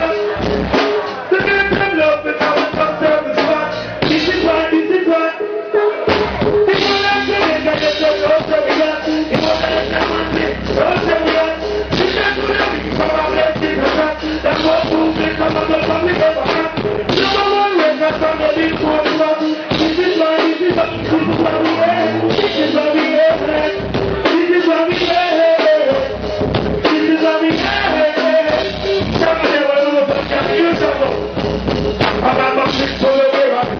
Thank you. Hablando sexo de.